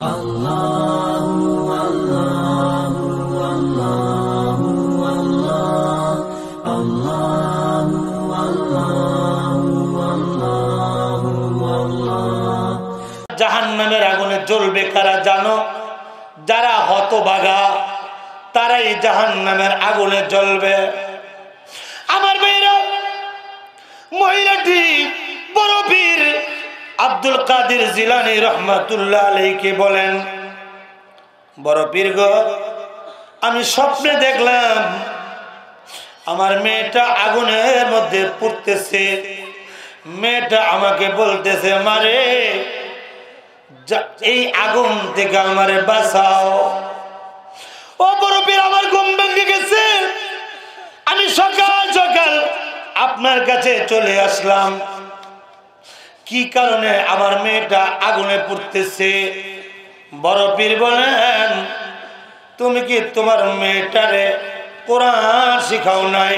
জাহান্নামের আগুনে জ্বলবে কারা জানো? যারা হতবাগা তারাই জাহান্নামের আগুনে জ্বলবে। আমার মহিলাটি আব্দুল কাদির জিলানি রহমাতুল্লাহ আলাইকে বলেন, বড় পীর গো, আমি স্বপ্নে দেখলাম আমার মেয়েটা আগুনের মধ্যে পড়তেছে। মেয়েটা আমাকে বলতেছে, মারে এই আগুন থেকে আমারে বাঁচাও। ও বড় পীর, আমার ঘুম ভেঙে গেছে। আমি সকাল সকাল আপনার কাছে চলে আসলাম। কি কারণে আমার মেয়েটা আগুনে পড়তেছে? বড় পীর বলেন, তুমি কি তোমার মেয়েটারে কোরআন শিখাও নাই?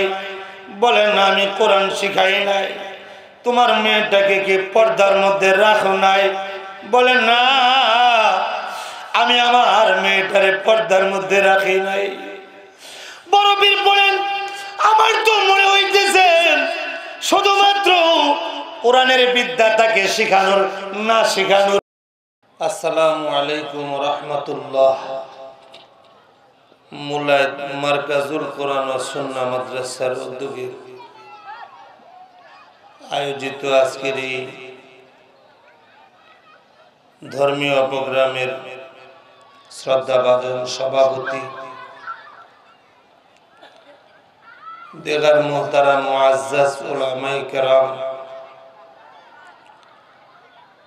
বলেন, আমি কোরআন শিখাই নাই। তোমার মেয়েটাকে কি পর্দার মধ্যে রাখো নাই? বলেন, না, আমি আমার মেয়েটারে পর্দার মধ্যে রাখি নাই। বড় বীর বলেন, আমার তো মনে হইতেছে, শুধুমাত্র কোরআনের বিদ্যা তাকে শেখানোর, না শেখানোর। আসসালামু আলাইকুম রহমতুল্লাহ। মার্কাজুল কোরআন সুন্না মাদ্রাসার উদ্যোগে আয়োজিত আজকের এই ধর্মীয় প্রোগ্রামের শ্রদ্ধাভাজন সভাপতি দেগার মোহতারা মুআজ্জাজ উলামায়ে কেরাম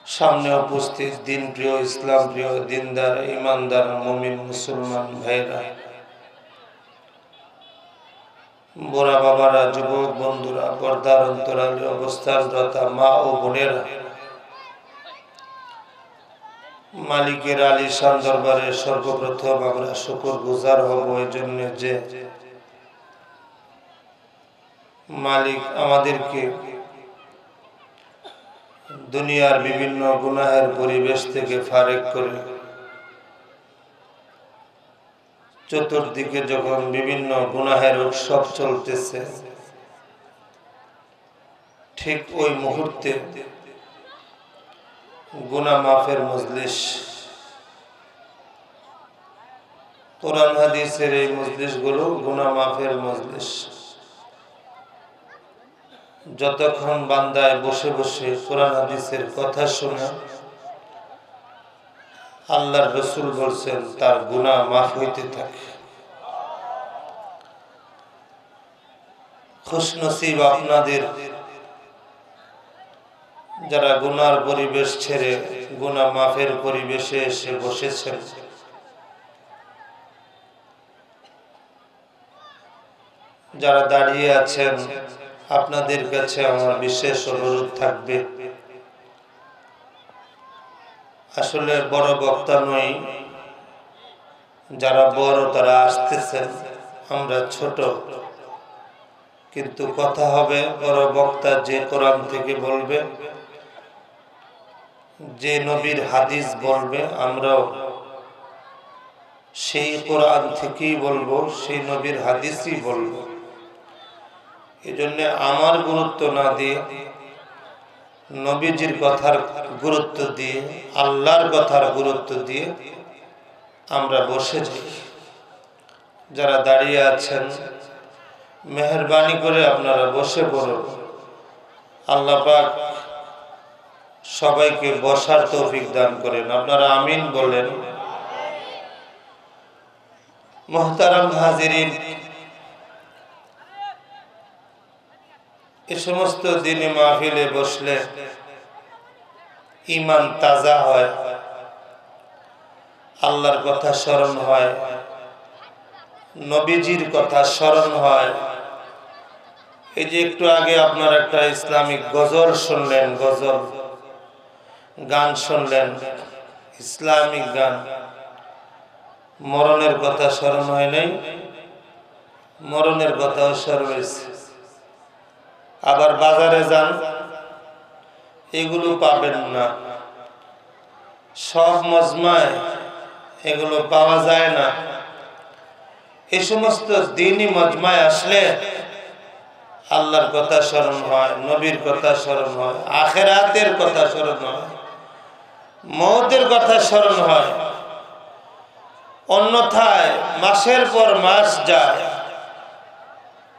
সামনে উপস্থিত দিন প্রিয় ইসলাম প্রিয় দিনদার, ইমানদার, মমিন, মুসলমান ভাইরা বুড়া বাবারা, যুবক বন্ধুরা পর্দার অন্তরালে অবস্থানরতা মা ও বোনেরা, মালিকের আলী শান দরবারে সর্বপ্রথম আমরা শুকুর গুজার হব এই জন্য যে মালিক আমাদেরকে দুনিয়ার বিভিন্ন গুনাহের পরিবেশ থেকে ফারেক করে। চতুর্দিকে যখন বিভিন্ন গুনাহের উৎসব চলতেছে, ঠিক ওই মুহূর্তে গুনা মাফের মজলিস, কোরআন হাদিসের এই মজলিসগুলো গুনা মাফের মজলিস। যতক্ষণ বান্দায় বসে বসে কোরআন হাদিসের কথা শোনা আল্লাহর রসুল বলছেন, তার গুনাহ মাফ হইতে থাকে। খুশনসিব আপনাদের যারা গুনার পরিবেশ ছেড়ে গুনাহ মাফের পরিবেশে এসে বসেছেন, যারা দাঁড়িয়ে আছেন আপনাদের কাছে আমার বিশেষ অনুরোধ থাকবে। আসলে বড় বক্তা নই, যারা বড় তারা আসতেছেন, আমরা ছোট। কিন্তু কথা হবে, বড় বক্তা যে কোরআন থেকে বলবে, যে নবীর হাদিস বলবে, আমরাও সেই কোরআন থেকেই বলব, সেই নবীর হাদিসই বলব। এই জন্য আমার গুরুত্ব না দিয়ে, নবীজির কথার গুরুত্ব দিয়ে, আল্লাহর কথার গুরুত্ব দিয়ে আমরা বসে যাই। যারা দাঁড়িয়ে আছেন, মেহরবানি করে আপনারা বসে পড়ুন। আল্লাহ পাক সবাইকে বসার তৌফিক দান করেন। আপনারা আমিন বলেন। মোহতারাম হাজিরিন এ সমস্ত দিনে মাহফিলে বসলে ইমান তাজা হয়, আল্লাহর কথা স্মরণ হয়, নবীজির কথা স্মরণ হয়। এই যে একটু আগে আপনার একটা ইসলামিক গজল শুনলেন, গজল, গান শুনলেন, ইসলামিক গান, মরণের কথা স্মরণ হয় নাই? মরণের কথাও স্মরণ হয়েছে। আবার বাজারে যান, এগুলো পাবেন না। সব মজমায় এগুলো পাওয়া যায় না। এই সমস্ত দিনই মজমায় আসলে আল্লাহর কথা স্মরণ হয়, নবীর কথা স্মরণ হয়, আখেরাতের কথা স্মরণ হয়, মৌতের কথা স্মরণ হয়। অন্যথায় মাসের পর মাস যায়।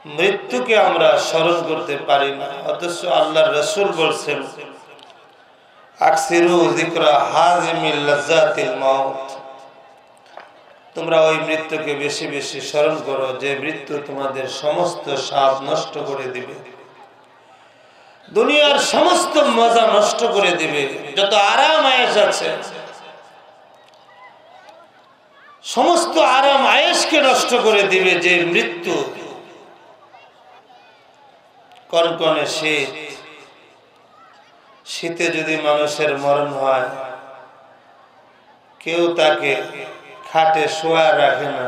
মৃত্যুকে আমরা স্মরণ করতে পারি না। অথচ আল্লাহর রসুল বলছেন তোমরা ওই মৃত্যুকে বেশি বেশি স্মরণ করো, যে মৃত্যু তোমাদের সমস্ত স্বাদ নষ্ট করে দিবে। দুনিয়ার সমস্ত মজা নষ্ট করে দিবে। যত আরাম আয়েস আছে, সমস্ত আরাম আয়েসকে নষ্ট করে দিবে যে মৃত্যু। কনকনে শীত। শীতে যদি মানুষের মরণ হয়, কেউ তাকে খাটে শোয়া রাখে না।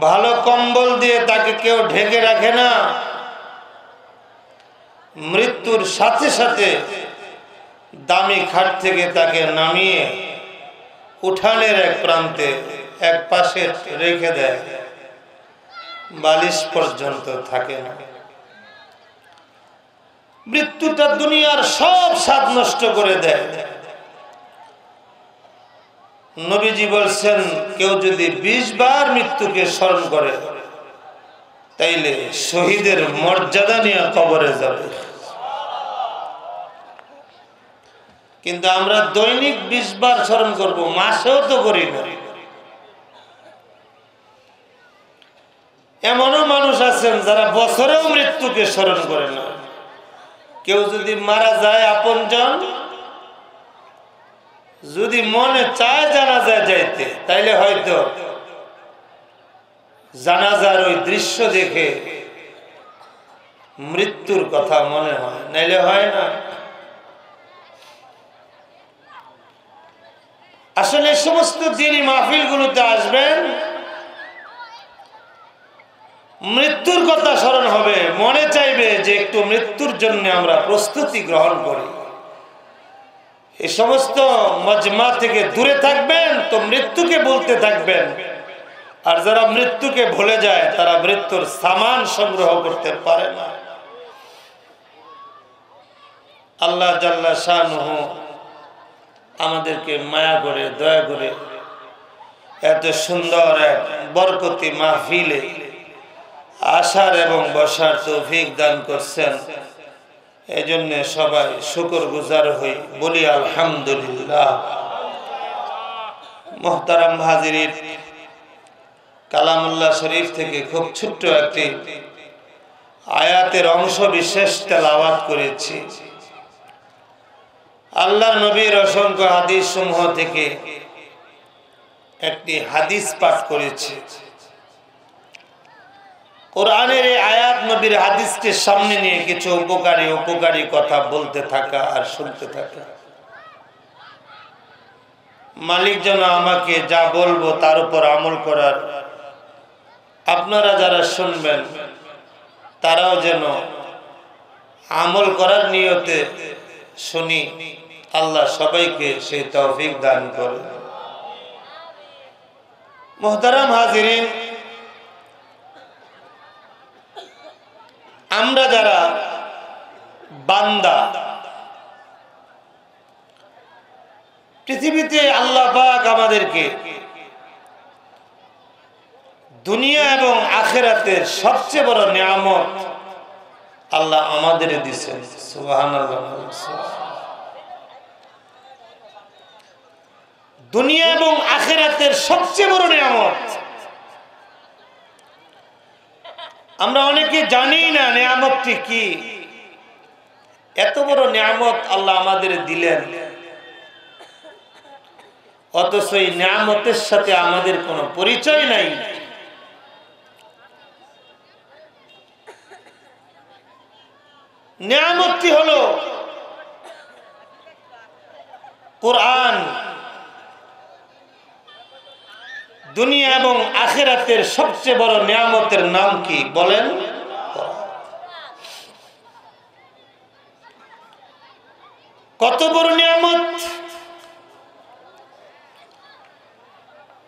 ভালো কম্বল দিয়ে তাকে কেউ ঢেকে রাখে না। মৃত্যুর সাথে সাথে দামি খাট থেকে তাকে নামিয়ে উঠানের এক প্রান্তে এক পাশে রেখে দেয়। বালিশ পর্যন্ত থাকে মৃত্যুটা দুনিয়ার সব স্বাদ নষ্ট করে দেয়। নবীজি বলছেন, কেউ যদি বিশ বার মৃত্যুকে স্মরণ করে, তাইলে শহীদের মর্যাদা নিয়ে কবরে যাবে। কিন্তু আমরা দৈনিক বিশ বার স্মরণ করব, মাসেও তো করি না। এমনও মানুষ আছেন যারা বছরেও মৃত্যুকে স্মরণ করে না। কেউ যদি মারা যায় আপনজন যদি মনে চায় জানাজা যাইতে, তাইলে হয়তো জানাজার ওই দৃশ্য দেখে মৃত্যুর কথা মনে হয়, নাইলে হয় না। আসলে সমস্ত যিনি দিনই মাহফিলগুলোতে আসবেন মৃত্যুর কথা স্মরণ হবে। মনে চাইবে যে একটু মৃত্যুর জন্য আমরা প্রস্তুতি গ্রহণ করি। এই সমস্ত মজমা থেকে দূরে থাকবেন, তো মৃত্যুকে বলতে থাকবেন। আর যারা মৃত্যুকে ভুলে যায়, তারা মৃত্যুর সামান সংগ্রহ করতে পারে না। আল্লাহ জাল্লা শাহ আমাদেরকে মায়া করে, দয়া করে, এত সুন্দর এক বরকতি মাহফিলে আসার এবং বসার তৌফিক দান করছেন। এই জন্য সবাই শুকর গুজার হই, বলি আলহামদুলিল্লাহ। মোহতারাম হাজির কালামুল্লাহ শরীফ থেকে খুব ছোট্ট একটি আয়াতের অংশ বিশেষ তেলাওয়াত করেছি। আল্লাহ নবীর অসংখ্য হাদিস সমূহ থেকে একটি হাদিস পাঠ করেছি। কোরআনের এই আয়াত নবীর হাদিসকে সামনে নিয়ে কিছু উপকারী উপকারী কথা বলতে থাকা আর শুনতে থাকা। মালিক যেন আমাকে যা বলব তার উপর আমল করার। আপনারা যারা শুনবেন, তারাও যেন আমল করার নিয়তে শুনি, আল্লাহ সবাইকে সেই তৌফিক দান করে মোহতারাম হাজিরিন আমরা যারা বান্দা, পৃথিবীতে আল্লাহ পাক আমাদেরকে দুনিয়া এবং আখেরাতের সবচেয়ে বড় নিয়ামত আল্লাহ আমাদের দিচ্ছেন দুনিয়া এবং আখেরাতের সবচেয়ে বড় নিয়ামত আমরা অনেকে জানি না নিয়ামতটি কি। এত বড় নিয়ামত আল্লাহ আমাদের দিলেন। অথচ এই নিয়ামতের সাথে আমাদের কোনো পরিচয় নাই। নিয়ামতটি হলো কোরআন। দুনিয়া এবং আখেরাতের সবচেয়ে বড় নিয়ামতের নাম কি বলেন? কত বড় নিয়ামত?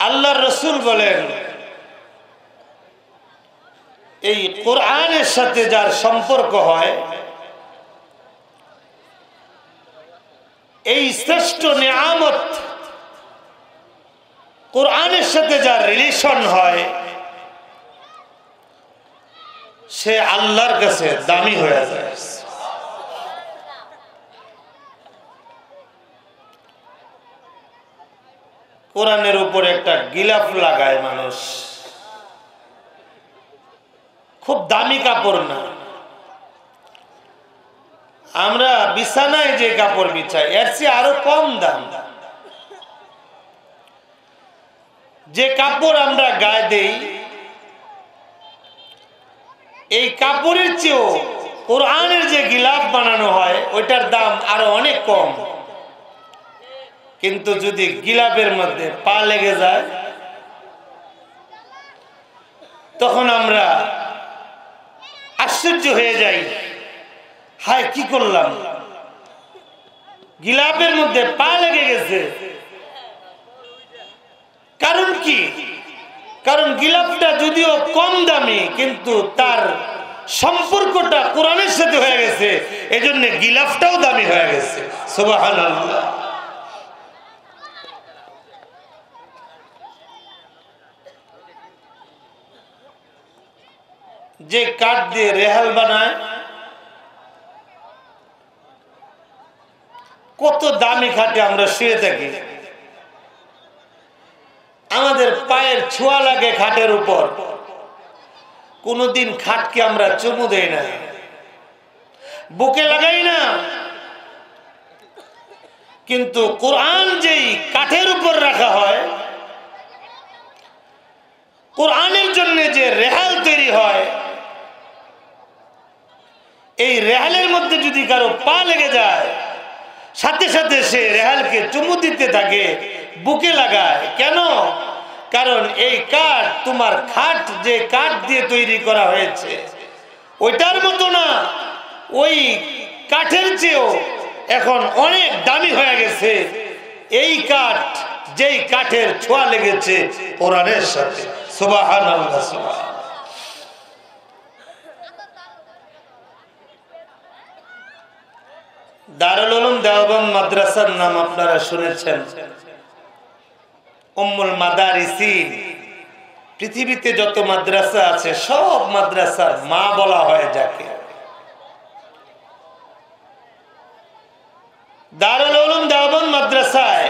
আল্লাহ রসুল বলেন, এই কোরআনের সাথে যার সম্পর্ক হয়, এই শ্রেষ্ঠ নিয়ামত কোরআনের সাথে যার রিলেশন হয়, সে আল্লাহর কাছে দামি হয়ে যায়। কোরআনের উপর একটা গিলাফ লাগায় মানুষ। খুব দামি কাপড় না। আমরা বিছানায় যে কাপড় বিছাই, এর চেয়ে আরও কম দাম। যে কাপড় আমরা গায়ে দেই, এই কাপড়ের চেয়েও কোরআনের যে গিলাফ বানানো হয়, ওইটার দাম আরও অনেক কম। কিন্তু যদি গিলাপের মধ্যে পা লেগে যায়, তখন আমরা আশ্চর্য হয়ে যাই, হায়, কি করলাম? গিলাপের মধ্যে পা লেগে গেছে কারণ কি? কারণ গিলাপটা যদিও কম দামি, কিন্তু তার সম্পর্কটা কোরআনের সাথে হয়ে গেছে, এজন্য গিলাফটাও দামি হয়ে গেছে। যে কাঠ দিয়ে রেহাল বানায়, কত দামি খাটে আমরা শুয়ে থাকি। আমাদের পায়ের ছোঁয়া লাগে খাটের উপর। কোনদিন খাটকে আমরা চুমু দেই না বুকে লাগাই না। কিন্তু কোরআন যেই কাঠের উপর রাখা হয়, কোরআনের জন্য যে রেহাল তৈরি হয়, এই রেহালের মধ্যে যদি কারও পা লেগে যায়, সাথে সাথে সে রেহালকে চুমু দিতে থাকে। বুকে লাগায়। কেন? কারণ এই কাঠ, তোমার খাট যে কাঠ দিয়ে তৈরি করা হয়েছে, ওইটার মতো না। ওই কাঠের চেয়েও এখন অনেক দামি হয়ে গেছে। এই কাঠ, যেই কাঠের ছোঁয়া লেগেছে কোরআনের সাথে। সুবাহান দারুল দেওবন্দ মাদ্রাসার নাম আপনারা শুনেছেন। উম্মুল মাদারিসিন। পৃথিবীতে যত মাদ্রাসা আছে, সব মাদ্রাসার মা বলা হয় যাকে। দারুল উলুম দেওবন্দ মাদ্রাসায়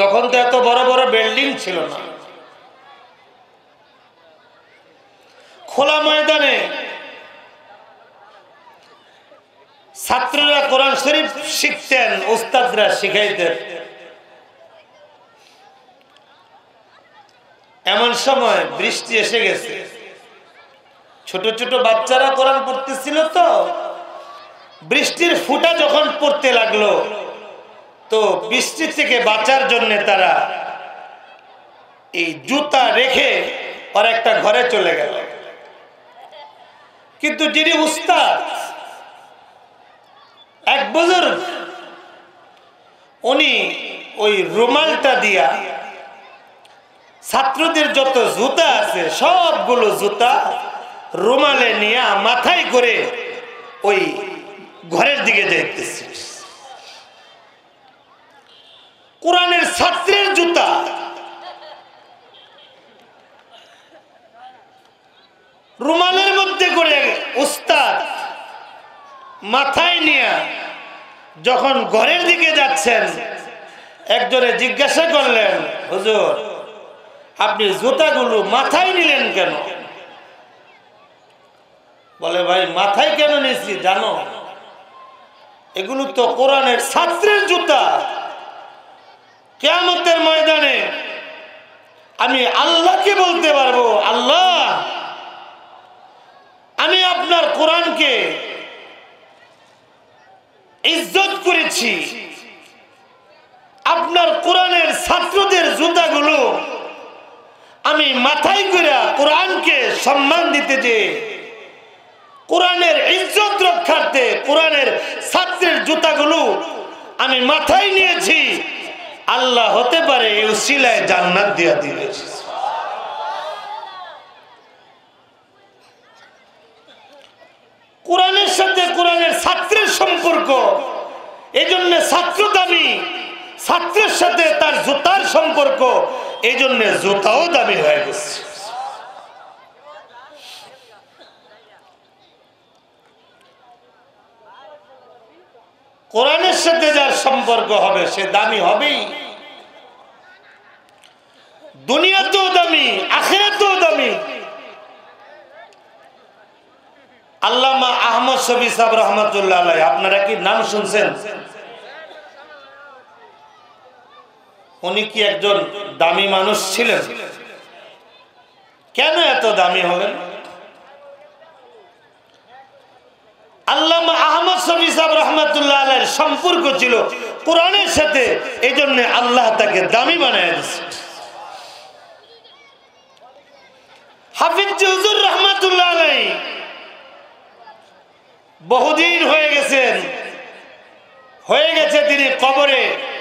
তখন তো এত বড় বড় বিল্ডিং ছিল না। খোলা ময়দানে ছাত্ররা কোরআন শরীফ শিখতেন, উস্তাদরা শিখাইতেন। এমন সময় বৃষ্টি এসে গেছে। ছোট ছোট বাচ্চারা কোরআন পড়তেছিল তো। বৃষ্টির ফুটা যখন পড়তে লাগল, তো বৃষ্টি থেকে বাঁচার জন্য তারা এই জুতা রেখে ওর একটা ঘরে চলে গেল। কিন্তু যিনি উস্তাদ, এক বুজুর্গ, উনি ওই রুমালটা দিয়া ছাত্রদের যত জুতা আছে, সবগুলো জুতা রুমালে নিয়ে মাথায় করে ওই ঘরের দিকে যাইতেছে। কোরআনের ছাত্রের জুতা। রুমালের মধ্যে করে উস্তাদ মাথায় নিয়ে যখন ঘরের দিকে যাচ্ছেন, একজনে জিজ্ঞাসা করলেন, হুজুর আপনি জুতাগুলো মাথায় নিলেন কেন? বলে, ভাই, মাথায় কেন নিয়েছি জানো? এগুলো তো কোরআনের ছাত্রের জুতা। কেয়ামতের ময়দানে আমি আল্লাহকে বলতে পারব, আল্লাহ, আমি আপনার কোরআনকে ইজ্জত করেছি। আপনার কোরআনের ছাত্রদের জুতাগুলো আমি মাথায় করে কোরআনকে সম্মান দিতে যে কোরআনের ইজ্জত রক্ষার্থে কোরআনের ছাত্রের জুতাগুলো আমি মাথায় নিয়েছি, আল্লাহ হতে পারে এই জান্নাত দিয়া দিবে কোরআনের সাথে কোরআনের ছাত্রের সম্পর্ক এই জন্য ছাত্র দামি ছাত্রের সাথে তার জুতার সম্পর্ক এই জন্য জুতাও দামি হয়ে গেছে। কোরআনের সাথে যার সম্পর্ক হবে, সে দামি হবেই। দুনিয়াতেও দামি, আখেরাতেও দামি। আল্লামা আহমদ শবি সাহ রহমতুল্লাহ আপনারা কি নাম শুনছেন? উনি কি একজন দামি মানুষ ছিলেন? কেন এত দামি হলেন? আহমদ সম্পর্ক এই জন্য আল্লাহ তাকে দামি হাফিজ বহুদিন হয়ে গেছেন। হয়ে গেছে তিনি কবরে।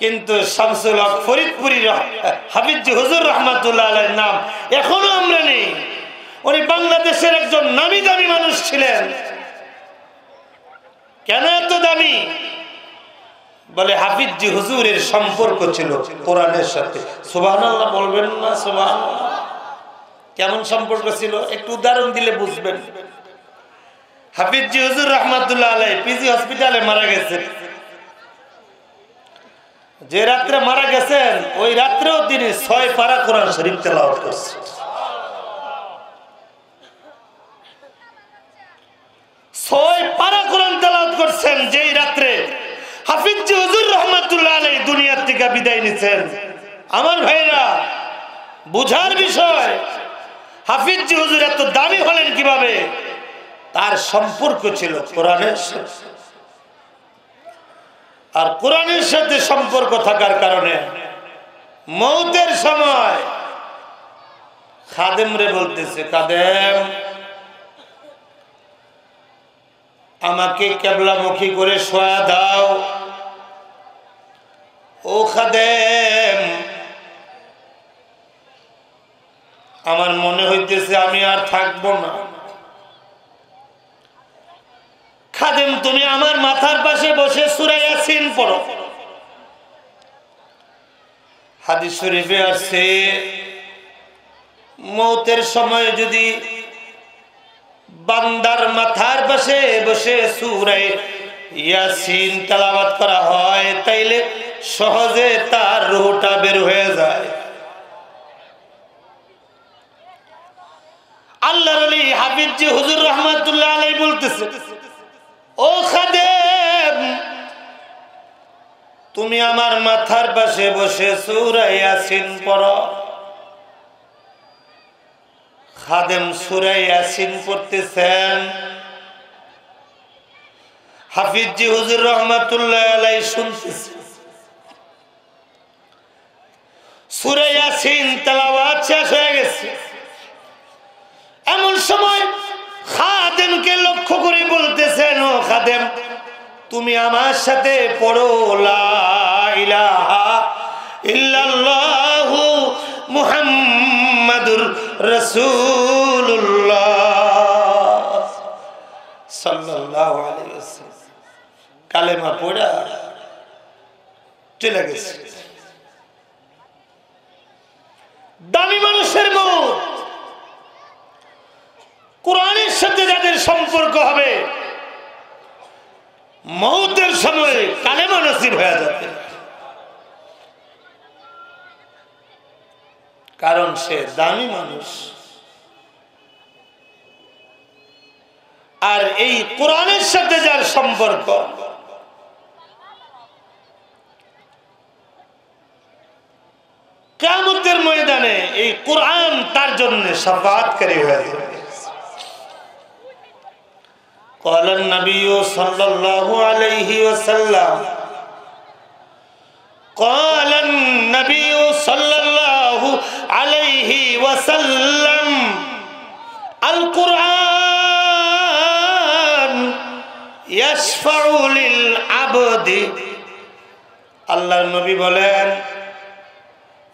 কিন্তু শামসুল হক ফরিদপুরি হাফিজ হুজুর রহমতুল্লাহ আলের নাম এখনও আমরা নেই। উনি বাংলাদেশের একজন নামি দামি মানুষ ছিলেন। কেন এত দামি? বলে হাফিজি হুজুরের সম্পর্ক ছিল কোরআনের সাথে। সুবাহ বলবেন না সুবাহ কেমন সম্পর্ক ছিল? একটু উদাহরণ দিলে বুঝবেন। হাফিজি হুজুর রহমাতুল্লাহ আলাই পিজি হসপিটালে মারা গেছেন যে রাত্রে মারা গেছেন, ওই রাত্রেও তিনি ছয় পারা কোরআন শরীফ তেলাওয়াত করছেন। ছয় পারা কোরআন তেলাওয়াত করছেন যেই রাত্রে হাফিজ হুজুর রহমাতুল্লাহ আলাই দুনিয়ার থেকে বিদায় নিছেন আমার ভাইরা, বুঝার বিষয়, হাফিজ হুজুর এত দামি হলেন কীভাবে? তার সম্পর্ক ছিল কোরআনের আর কোরআনের সাথে সম্পর্ক থাকার কারণে মৌতের সময় খাদেম রে বলতেছে কাদেম আমাকে কেবলামুখী করে শোয়া দাও। ও খাদেম, আমার মনে হইতেছে আমি আর থাকব না। খাদেম, তুমি আমার মাথার পাশে বসে সুরাইয়া সিন পড়ো। হাদিস শরীফে আসছে মৌতের সময় যদি বান্দার মাথার পাশে বসে সুরাই ইয়াসিন তালাবাত করা হয়, তাইলে সহজে তার রুহটা বের হয়ে যায়। মাথার পাশে বসে সুরাই ইয়াসিন পড়ো। খাদেম সুরাই ইয়াসিন পড়তেছেন। হাফিজি হুজুর রহমাতুল্লাহ আলাই শুনতেছেন সুরাই ইয়াসিন শেষ হয়ে গেছে। এমন সময় খাদেমকে লক্ষ্য করে বলতেছেন, ও খাদেম তুমি আমার সাথে পড়ো ইল্লাল্লাহু মুহাম্মাদুর সাল্লাল্লাহু কালেমা পড়া চলে গেছে। দামি মানুষের মত কোরআনের সাথে যাদের সম্পর্ক হবে মৌতের সময় কালেমা নসিব হয়ে যাবে। কারণ সে দামি মানুষ। আর এই কোরআনের সাথে যার সম্পর্ক কেমতের ময়দানে এই কোরআন তার জন্য সাফাতকারী হয়ে قال النبي صلى الله عليه وسلم قال النبي صلى الله عليه وسلم القرآن يشفع للعبد আল্লাহর নবী বলেন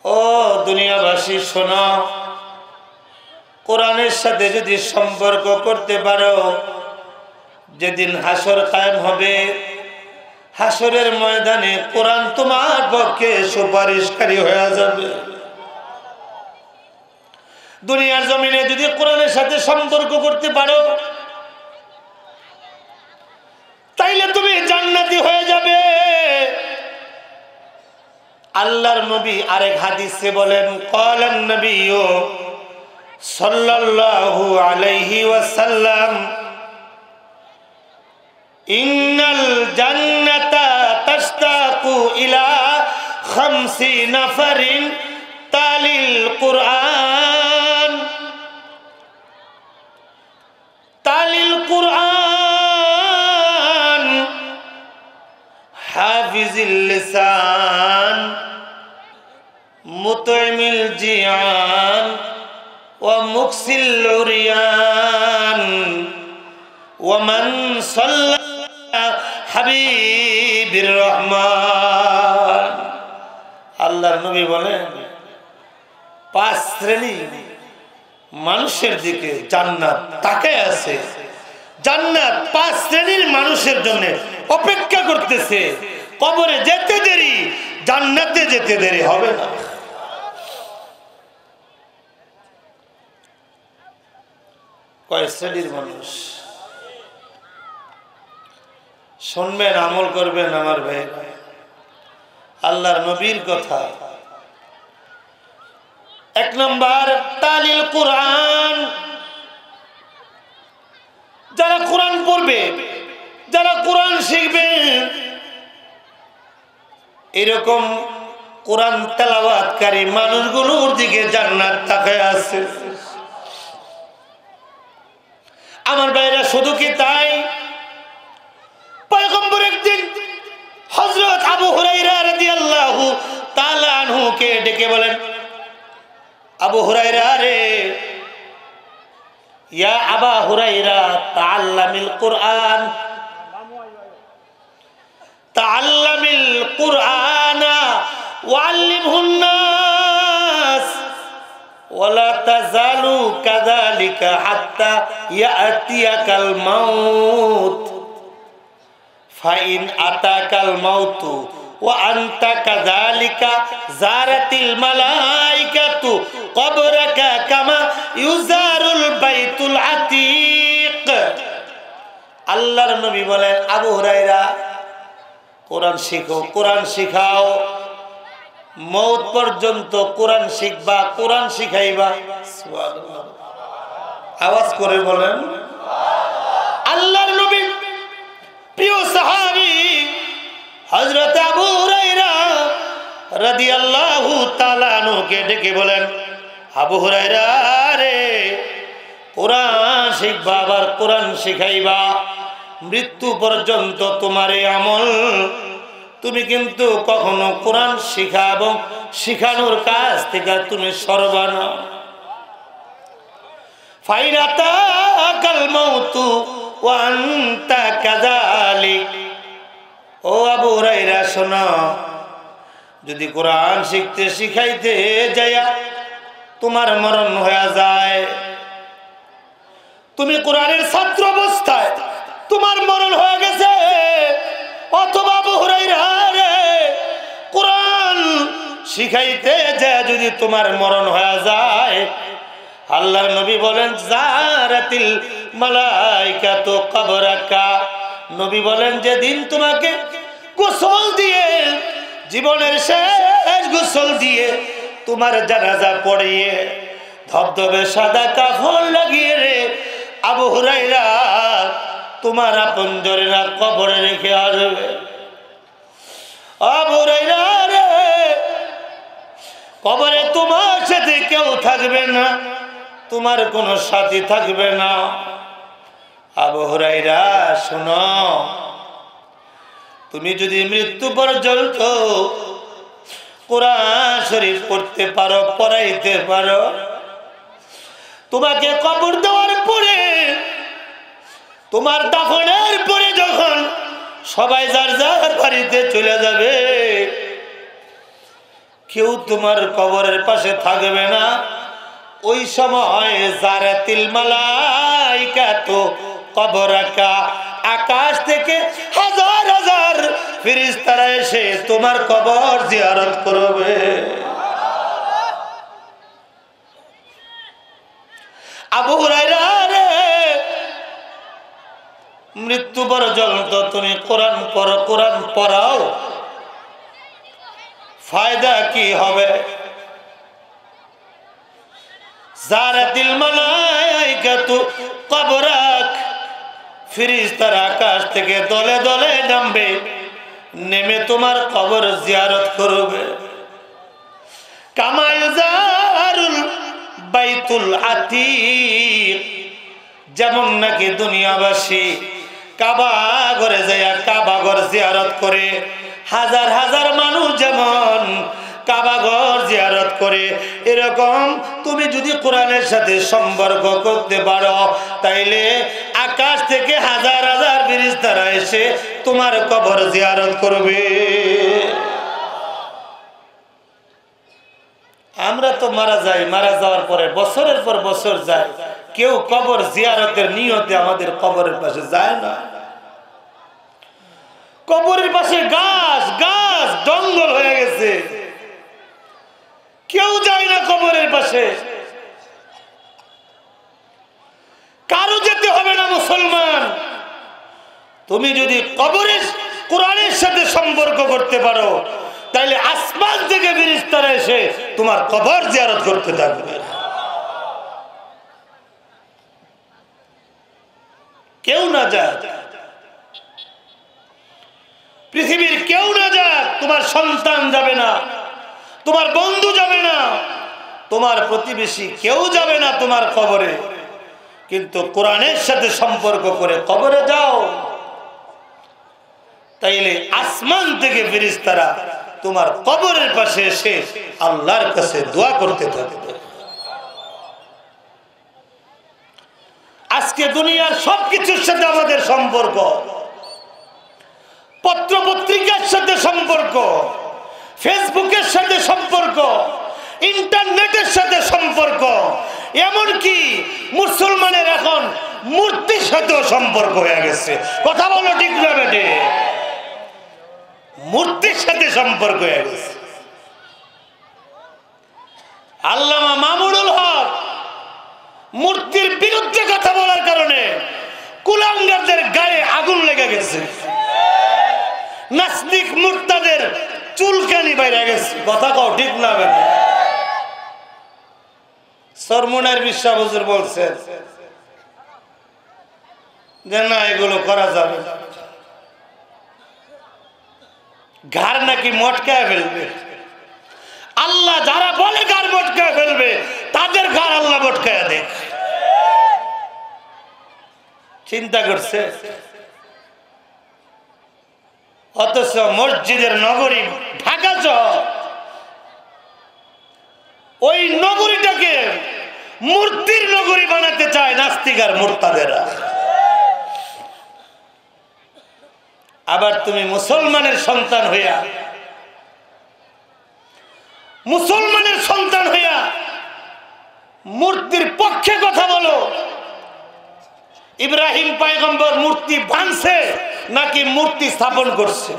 ও দুনিয়াবাসী শোনো কোরআনের সাথে যদি সম্পর্ক করতে পারো যেদিন হাসর কায়েম হবে হাসরের ময়দানে কোরআন তোমার পক্ষে সুপারিশকারী হয়ে যাবে। দুনিয়ার জমিনে যদি কোরআনের সাথে সম্পর্ক করতে পারো, তাইলে তুমি জান্নাতি হয়ে যাবে। আল্লাহর নবী আরেক হাদিসে বলেন কলেন নবী ও সাল্লাল্লাহু আলাইহি ওয়াসাল্লাম ইন্নাল জান্নাতা তাশতাকু ইলা খামসি নাফারিন তালিল কুরআন। তালিল কুরআন। হাফিজিল লিসান। মুতমিল জিয়ান। ওয়া মুকসিল উরিয়ান। ওয়া মান সাল্লা হাবিবির রহমান। আল্লাহর নবী বলেন, পাঁচ শ্রেণি মানুষের দিকে জান্নাত তাকে আছে। জান্নাত পাঁচ শ্রেণির মানুষের জন্য অপেক্ষা করতেছে। কবরে যেতে দেরি, জান্নাতে যেতে দেরি হবে না। কয় শ্রেণির মানুষ? শুনবেন, আমল করবেন আমার ভাই। আল্লাহর নবীর কথা। এক নম্বর, তালিল কোরআন। যারা কোরআন পড়বে, যারা কোরআন শিখবে, এরকম কোরআন তেলাবাতকারী মানুষগুলোর দিকে জান্নাত তাকায় আছে। আমার ভাইরা, শুধু কি তাই? পয়গম্বর একদিন হযরত আবু হুরাইরা রাদিয়াল্লাহু তাআলা আনহুকে ডেকে বলেন আবু হুরাইরা রে ইয়া আবা হুরাইরা তাআল্লামিল কুরআন তাআল্লামিল কুরআনা ওয়াল্লিমহুন নাস ولا تزال كذلك حتى يأتيك الموت ফাইন আতাকাল মাউতু ও আন্তা কাযালিকা জারাতিল মালাইকাতু কবরাকা কামা ইউজারুল বাইতুল আতিক। আল্লাহর নবী বলেন, আবু হুরাইরা কোরআন শিখো, কোরআন শিখাও। মৌত পর্যন্ত কোরআন শিখবা, কোরআন শিখাইবা। আওয়াজ করে বলেন, আল্লাহর নবী প্রিয় সাহাবী, হযরত আবু হুরায়রা রাদিয়াল্লাহু তাআলা কে ডেকে বলেন, আবু হুরায়রা রে, কোরআন শিখবা, আবার কোরআন শিখাইবা। মৃত্যু পর্যন্ত তোমার আমল তুমি কিন্তু কখনো কোরআন শিখা এবং শিখানোর কাজ থেকে তুমি সরবানা ও আবু রাইরা শোনো, যদি কোরআন শিখতে শিখাইতে যাইয়া তোমার মরণ হয়ে যায়, তুমি কোরআনের ছাত্র অবস্থায় তোমার মরণ হয়ে গেছে। অথবা রে কোরআন শিখাইতে যে যদি তোমার মরণ হয়ে যায় আল্লাহর নবী বলেন, জারাতিল মালাইকা তো কবরাকা। নবী বলেন যে দিন তোমাকে গোসল দিয়ে, জীবনের শেষ গোসল দিয়ে তোমার জানাজা পড়িয়ে ধবধবে সাদা কাফন লাগিয়ে রে, আবু হুরাইরা তোমার আপন জরেরা কবরে রেখে আসবে। আবু হুরাইরা রে, কবরে তোমার সাথে কেউ থাকবে না। তোমার কোনো সাথী থাকবে না। আবু হুরাইরা শোনো। তুমি যদি মৃত্যু পর্যন্ত কোরআন শরীফ পড়তে পারো, পড়াইতে পারো, তোমাকে কবর দেওয়ার পরে, তোমার দাফনের পরে যখন সবাই যার যার বাড়িতে চলে যাবে, কেউ তোমার কবরের পাশে থাকবে না। ওই সময় যারা তিলমালাইকা তো কবর আকাশ থেকে হাজার হাজার ফিরিস্তারা এসে তোমার কবর জিয়ারত করবে। আবু রে, মৃত্যু পর্যন্ত তুমি কোরআন পড়ো, কোরআন পড়াও। ফায়দা কি হবে? জারাতিল মালাইকাতু কবরাক। ফিরিস্তার আকাশ থেকে দলে দলে নামবে, নেমে তোমার কবর জিয়ারত করবে। কামায়ুজারুল বাইতুল আতিক, যেমন নাকি দুনিয়াবাসী কাবা ঘরে ঘর জিয়ারত করে। হাজার হাজার মানুষ যেমন জিয়ারত করে। এরকম তুমি যদি কোরআনের সাথে সম্পর্ক করতে পারো, তাইলে আকাশ থেকে হাজার হাজার ফিরিস্তারা এসে তোমার কবর জিয়ারত করবে। আমরা তো মারা যাই, মারা যাওয়ার পরে বছরের পর বছর যায়। কেউ কবর জিয়ারতের নিয়তে আমাদের কবরের পাশে যায় না। কবরের পাশে গাছ গাছ, জঙ্গল হয়ে গেছে। কেউ যায় না কবরের পাশে। কারও যেতে হবে না মুসলমান। তুমি যদি কবরের, কোরআনের সাথে সম্পর্ক করতে পারো, তাইলে আসমান থেকে বিরিস্তারা এসে তোমার কবর জিয়ারত করতে থাকবে। কেউ না যায়। পৃথিবীর কেউ না যাক তোমার সন্তান যাবে না। তোমার বন্ধু যাবে না। তোমার প্রতিবেশী কেউ যাবে না তোমার কবরে। কিন্তু কোরআনের সাথে সম্পর্ক করে কবরে যাও। তাইলে আসমান থেকে ফিরিস্তারা তোমার কবরের পাশে এসে আল্লাহর কাছে দোয়া করতে থাকবে। আজকে দুনিয়ার সবকিছুর সাথে আমাদের সম্পর্ক। পত্র পত্রিকার সাথে সম্পর্ক। ফেসবুকের সাথে সম্পর্ক, ইন্টারনেটের সাথে সম্পর্ক, এমনকি মুসলমানের এখন মূর্তির সাথেও সম্পর্ক হয়ে গেছে। কথা বলো ঠিক না মূর্তির সাথে সম্পর্ক হয়ে গেছে। আল্লামা মামুনুল হক মূর্তির বিরুদ্ধে কথা বলার কারণে কুলাঙ্গারদের গায়ে আগুন লেগে গেছে। নাস্তিক মুর্তাদের চুলকানি বাইরে গেছে? কথা কও, ঠিক না সরমুনার বিশ্বাস হুজুর বলছেন যে না, এগুলো করা যাবে ঘর নাকি মটকায় ফেলবে? আল্লাহ যারা বলে ঘর মটকায় ফেলবে, তাদের ঘর আল্লাহ মটকায় দেখ চিন্তা করছে? অথচ মসজিদের নগরী ঢাকা ওই নগরীটাকে মূর্তির নগরী বানাতে চায় নাস্তিক আর মোর্তাদেরা। আবার তুমি মুসলমানের সন্তান হইয়া, মুসলমানের সন্তান হইয়া মূর্তির পক্ষে কথা বলো। ইব্রাহিম পায়গম্বর মূর্তি ভাঙছে। নাকি মূর্তি স্থাপন করছে?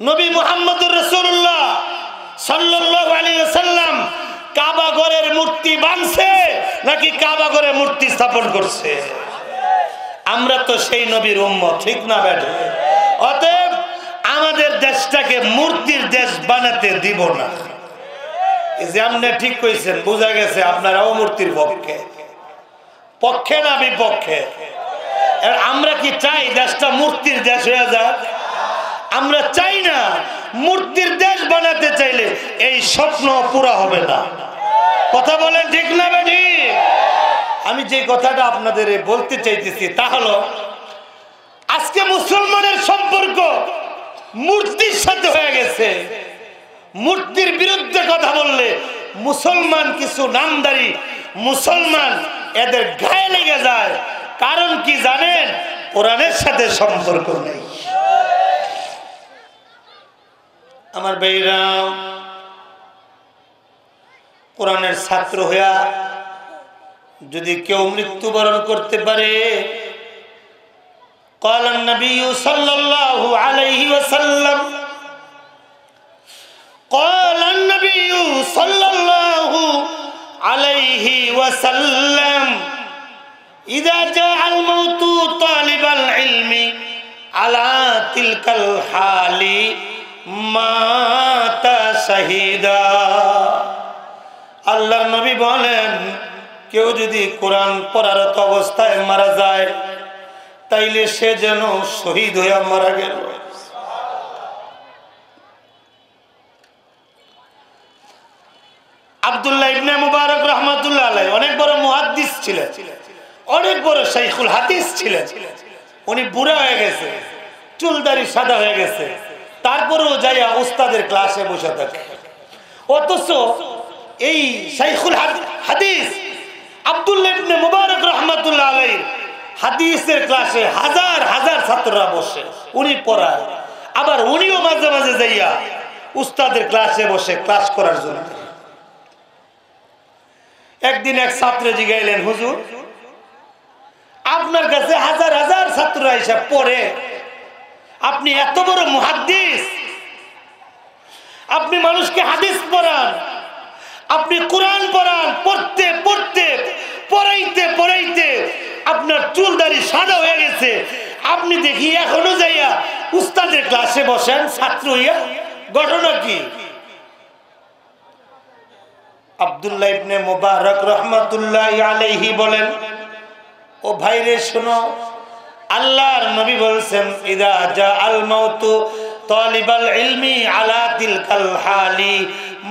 নবী মোহাম্মদুর রসুল্লাহ সাল্লাহ আলী সাল্লাম কাবা ঘরের মূর্তি বানছে নাকি কাবা ঘরে মূর্তি স্থাপন করছে? আমরা তো সেই নবীর উম্ম ঠিক না ব্যাটে অতএব আমাদের দেশটাকে মূর্তির দেশ বানাতে দিব না। যে আপনি ঠিক কইছেন, বোঝা গেছে আপনারাও মূর্তির পক্ষে। পক্ষে না বিপক্ষে? আমরা কি চাই দেশটা মূর্তির দেশ হয়ে যাক? আমরা চাই না মূর্তির দেশ বানাতে চাইলে এই স্বপ্ন পুরা হবে না। কথা বলেন ঠিক না বেটি আমি যে কথাটা আপনাদের বলতে চাইতেছি তা হলো, আজকে মুসলমানের সম্পর্ক মূর্তির সাথে হয়ে গেছে। মূর্তির বিরুদ্ধে কথা বললে মুসলমান কিছু নামদারি, মুসলমান এদের গায়ে লেগে যায়। কারণ কি জানেন কোরআনের সাথে সম্পর্ক নেই আমার বেইরা কোরআনের ছাত্র হইয়া যদি কেউ মৃত্যুবরণ করতে পারে قال النبي صلى الله عليه وسلم قال النبي صلى الله عليه وسلم إذا جاء الموت طالب العلم على تلك الحال مات شهيدا আল্লাহর নবী বলেন কেউ যদি কোরআন পড়ারত অবস্থায় মারা যায় তাইলে সে যেন শহীদ হইয়া মারা গেল আবদুল্লাহ ইবনে মুবারক রহমতুল্লাহ আলাই অনেক বড় মুহাদ্দিস ছিলেন অনেক বড় শাইখুল হাদিস ছিলেন। উনি বুড়া হয়ে গেছে, চুলদারি সাদা হয়ে গেছে। তারপরেও যাইয়া উস্তাদের ক্লাসে বসে থাকে। অথচ এই শাইখুল হাদিস আবদুল্লাহ মুবারক রহমতুল্লাহ আলাই হাদিসের ক্লাসে হাজার হাজার ছাত্ররা বসে, উনি পড়ায়। আবার উনিও মাঝে মাঝে যাইয়া উস্তাদের ক্লাসে বসে ক্লাস করার জন্য একদিন এক ছাত্র জিগাইলেন, হুজুর আপনার কাছে হাজার হাজার ছাত্ররা হিসাব পড়ে। আপনি এত বড় মুহাদ্দিস। আপনি মানুষকে হাদিস পড়ান। আপনি কোরআন পড়ান। পড়তে পড়তে, পড়াইতে পড়াইতে আপনার চুলদারি সাদা হয়ে গেছে। আপনি দেখি এখনও যাইয়া উস্তাদের ক্লাসে বসেন, ছাত্র হইয়া। ঘটনা কি? আবদুল্লাহ ইবনে মুবারক রহমাতুল্লাহ আলাইহি বলেন ও ভাইরে শোনো, আল্লাহর নবী বলছেন, ইদা জা আল মাউতু তালিবাল ইলমি আলা তিলকাল হালি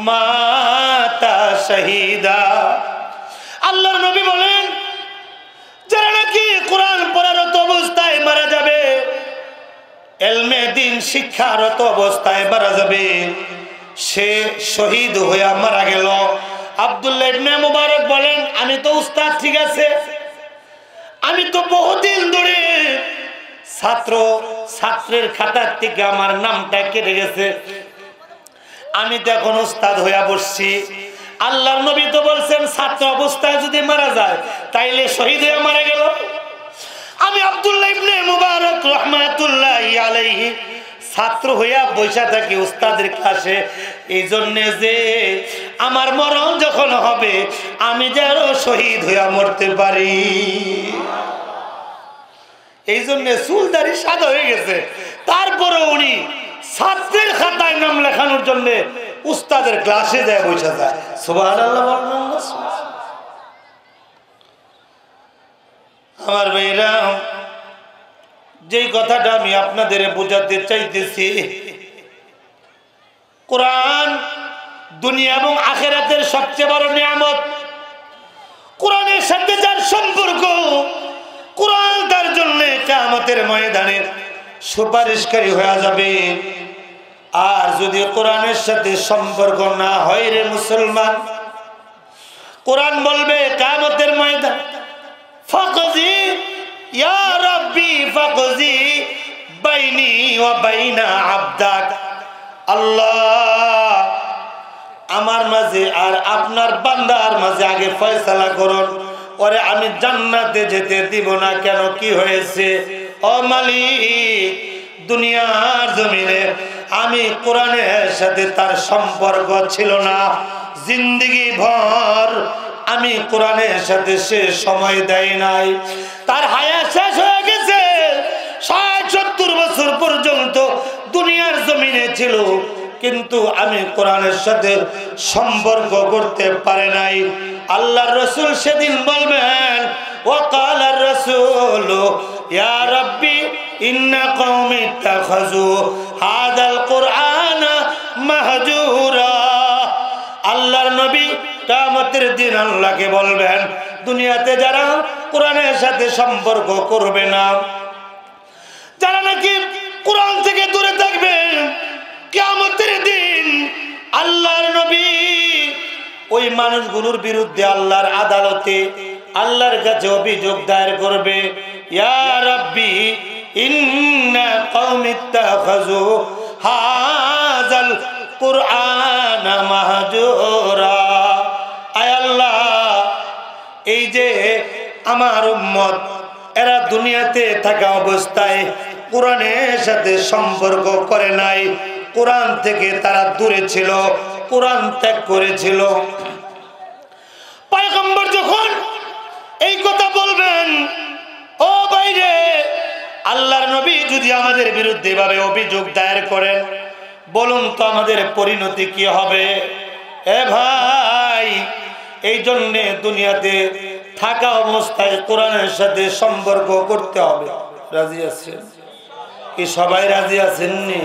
মাতা শাহিদা। আল্লাহর নবী বলেন, যারা নাকি কোরআন পড়ারত অবস্থায় মারা যাবে, এলমে দিন শিক্ষারত অবস্থায় মারা যাবে, সে শহীদ হইয়া মারা গেল। আবদুল্লাহ ইবনে মুবারক বলেন, আমি তো উস্তাদ, ঠিক আছে আমি তো বহুদিন ধরে ছাত্র, ছাত্রের খাতার থেকে আমার নামটা কেটে গেছে। আমি তো এখন উস্তাদ হইয়া বসছি। আল্লাহর নবী তো বলছেন, ছাত্র অবস্থায় যদি মারা যায়, তাইলে শহীদ হয়ে মারা গেল। আমি আব্দুল্লাহ ইবনে মুবারক রহমাতুল্লাহ আলাইহি ছাত্র হইয়া বৈশা থাকি উস্তাদের ক্লাসে। এই জন্যে যে আমার মরণ যখন হবে, আমি যেন শহীদ হইয়া মরতে পারি। এই জন্য চুলদারি সাদা হয়ে গেছে। তারপরে উনি ছাত্রের খাতায় নাম লেখানোর জন্য উস্তাদের ক্লাসে যায়, বসে যায়। সুবাহ আমার ভাইরা যেই কথাটা আমি আপনাদের বোঝাতে চাইতেছি, কোরআন দুনিয়া এবং আখেরাতের সবচেয়ে বড় নিয়ামত। কোরআনের সাথে যার সম্পর্ক, কোরআন তার জন্য কামতের ময়দানের সুপারিশকারী হয়ে যাবে। আর যদি কোরআনের সাথে সম্পর্ক না হয় রে মুসলমান, কোরআন বলবে কামতের ময়দান, ফাকজি রাব্বি, ফাকজি, বাইনি বাইনা আবদাক। আল্লাহ আমার মাঝে আর আপনার বান্দার মাঝে আগে ফয়সালা করুন। ওরে, আমি জান্নাতে যেতে দিব না, কেন কি হয়েছে? ও মালিক, দুনিয়ার জমিনে আমি কোরআনের সাথে তার সম্পর্ক ছিল না। জিন্দিগি ভর আমি কোরআনের সাথে সে সময় দেয় নাই। তার হায়া শেষ হয়ে গেছে। ষাট, সত্তর বছর পর্যন্ত দুনিয়ার জমিনে ছিল। কিন্তু আমি কোরআনের সাথে সম্পর্ক করতে পারে নাই। আল্লাহর রসুল সেদিন বলবেন ও কালার রসুল আল্লাহর নবী দিন বলবেন, দুনিয়াতে যারা সাথে সম্পর্ক করবে না, যারা নাকি কোরআন থেকে দূরে থাকবে কিয়ামতের দিন আল্লাহর নবী ওই মানুষগুলোর বিরুদ্ধে আল্লাহর আদালতে, আল্লাহর কাছে অভিযোগ দায়ের করবে, ইয়া ইন্না কওমি ইত্তাখাযু হাযাল কুরআন মাহজুরা। আয় আল্লাহ, এই যে আমার উম্মত, এরা দুনিয়াতে থাকা অবস্থায় কোরআনের সাথে সম্পর্ক করে নাই। কোরআন থেকে তারা দূরে ছিল, কোরআন ত্যাগ করেছিল। পয়গম্বর যখন এই কথা বলবেন, ও বাইরে, আল্লাহর নবী যদি আমাদের বিরুদ্ধে এভাবে অভিযোগ দায়ের করেন, বলুন তো আমাদের পরিণতি কি হবে? এ ভাই, এই জন্যে দুনিয়াতে থাকা অবস্থায় কোরআনের সাথে সম্পর্ক করতে হবে। রাজি আছেন? কি সবাই রাজি আছেননি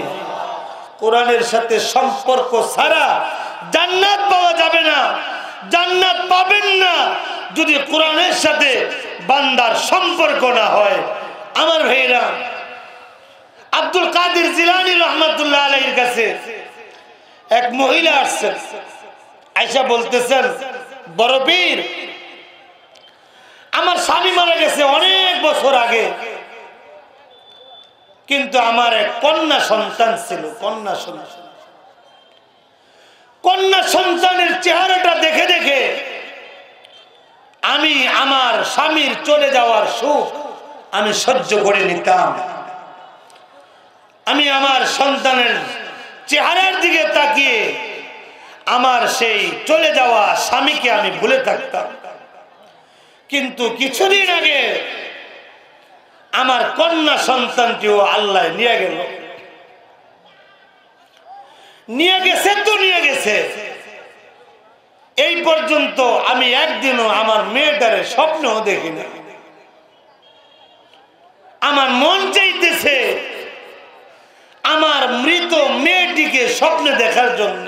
কোরআনের সাথে সম্পর্ক ছাড়া জান্নাত পাওয়া যাবে না। জান্নাত পাবেন না। যদি কোরআনের সাথে বান্দার সম্পর্ক না হয়। আমার ভাইরা আব্দুল কাদের জিলানি রহমতুল্লাহ আলাইয়ের কাছে এক মহিলা আসছেন। আইসা বলতেছেন, বড় আমার স্বামী মারা গেছে অনেক বছর আগে। কিন্তু আমার এক কন্যা সন্তান ছিল, কন্যা সন্তান। কন্যা সন্তানের চেহারাটা দেখে দেখে আমি আমার স্বামীর চলে যাওয়ার সুখ আমি সহ্য করে নিতাম। আমি আমার সন্তানের চেহারার দিকে তাকিয়ে আমার সেই চলে যাওয়া স্বামীকে আমি ভুলে থাকতাম। কিন্তু কিছুদিন আগে আমার কন্যা সন্তানটিও আল্লাহ নিয়ে গেল। নিয়ে গেছে তো নিয়ে গেছে। এই পর্যন্ত আমি একদিনও আমার মেয়েটারে স্বপ্নও দেখি না আমার মন চাইতেছে আমার মৃত মেয়েটিকে স্বপ্নে দেখার জন্য।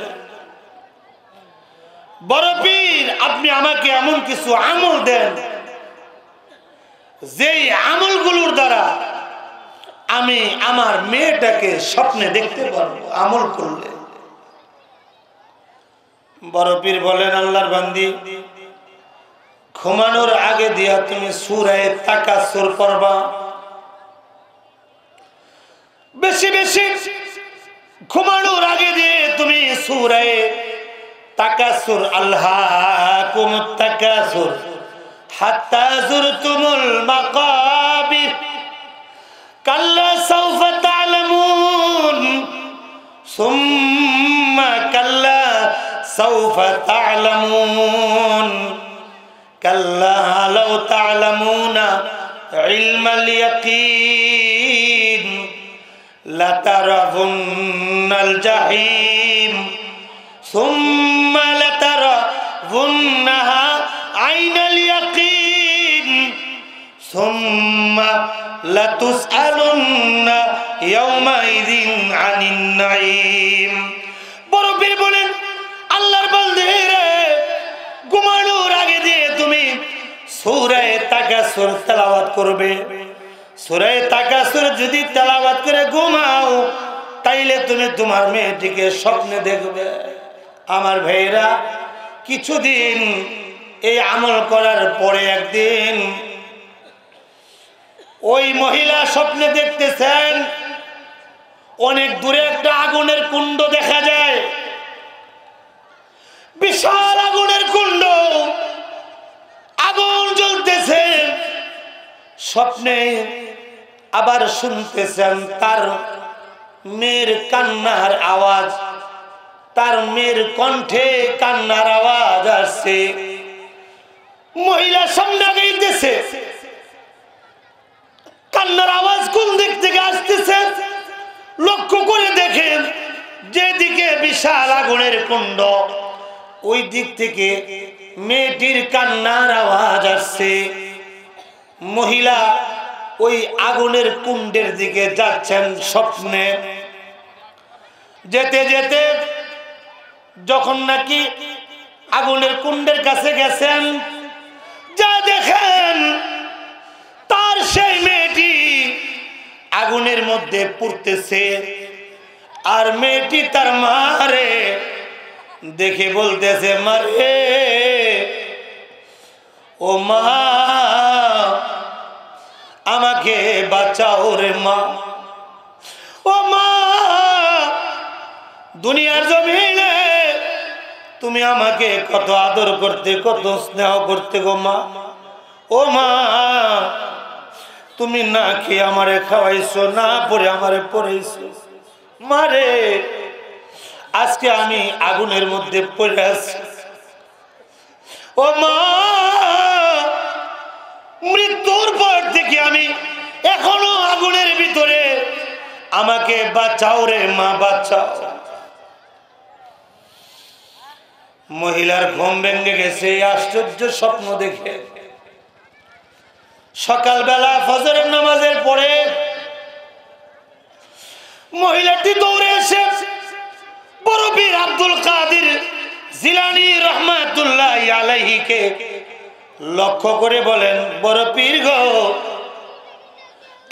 বড় পীর, আপনি আমাকে এমন কিছু আমল দেন যেই আমলগুলোর দ্বারা আমি আমার মেয়েটাকে স্বপ্নে দেখতে পারব, আমল করলে। বড় পীর বলেন, আল্লাহর বান্দি, ঘুমানোর আগে দিয়া তুমি সুরায় তাকা সুর করবা বেশি বেশি ঘুমানোর আগে দিয়ে তুমি সুরায় তাকাসুর আল্লাহ কুম তাকাসুর হাত্তা জুরতুমুল মাকাবির কাল্লা সাউফা তা'লামুন সুম্মা কাল্লা সাউফা তা'লামুন কাল্লা লাউ তা'লামুনা ইলমাল ইয়াকিন লাতারাবুন্নাল জাহিম সুম্মা লাতারাবুন্নাহা আইনাল ثم لتسألن يومئذ عن النعيم বড় পীর বলেন আল্লাহর বলদে রে ঘুমানোর আগে দিয়ে তুমি সূরায়ে তাকাসুর তেলাওয়াত করবে সূরায়ে তাকাসুর যদি তেলাওয়াত করে ঘুমাও তাইলে তুমি তোমার মেয়েটিকে স্বপ্নে দেখবে আমার ভাইরা কিছুদিন এই আমল করার পরে একদিন ওই মহিলা স্বপ্নে দেখতেছেন, অনেক দূরে একটা আগুনের কুণ্ড দেখা যায়। বিশাল আগুনের কুণ্ড, আগুন জ্বলতেছে। স্বপ্নে আবার শুনতেছেন তার মেয়ের কান্নার আওয়াজ, তার মেয়ের কণ্ঠে কান্নার আওয়াজ আসছে। মহিলা সামনে গাইতেছে কান্নার আওয়াজ কোন দিক থেকে আসতেছে? লক্ষ্য করে দেখেন, যেদিকে বিশাল আগুনের কুণ্ড, ওই দিক থেকে মেয়েটির কান্নার আওয়াজ আসছে। মহিলা ওই আগুনের কুণ্ডের দিকে যাচ্ছেন স্বপ্নে। যেতে যেতে যখন নাকি আগুনের কুণ্ডের কাছে গেছেন, যা দেখেন তার সেই মেয়েটি আগুনের মধ্যে পড়তেছে। আর মেয়েটি তার মারে দেখে বলতেছে, মারে, ও মা, আমাকে বাঁচাও রে মা। ও মা, দুনিয়ার জমিনে তুমি আমাকে কত আদর করতে, কত স্নেহ করতে গো মা। ও মা তুমি না খেয়ে আমারে খাওয়াইছো, না পরে আমারে পড়াইছো। মারে, আজকে আমি আগুনের মধ্যে পড়ে আছি। ও মা, মৃত্যুর পর থেকে আমি এখনও আগুনের ভিতরে। আমাকে বাঁচাও রে মা, বাঁচাও। মহিলার ঘুম ভেঙে গেছে, আশ্চর্য স্বপ্ন দেখে। সকালবেলা ফজরের নামাজের পরে মহিলাটি দৌড়ে এসে বড় বীর আব্দুল কাদের জিলানি রহমাতুল্লাহ আলাইহিকে লক্ষ্য করে বলেন, বড় পীর